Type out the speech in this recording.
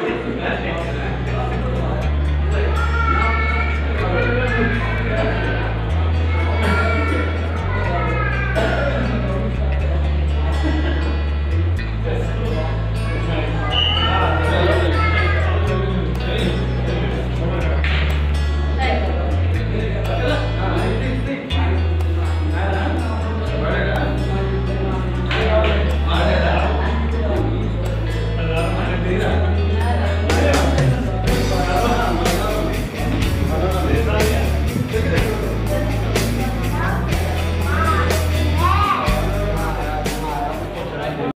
Obrigado.